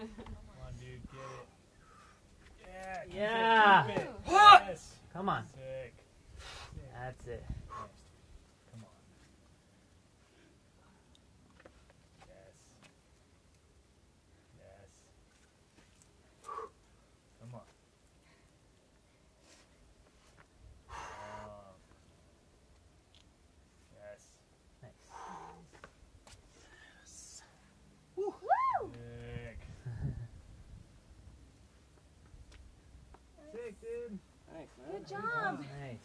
on, dude, get it. Yeah. Yeah. Yes. Come on. Sick. Sick. That's it. sick, dude. Thanks, man. Good job. Nice.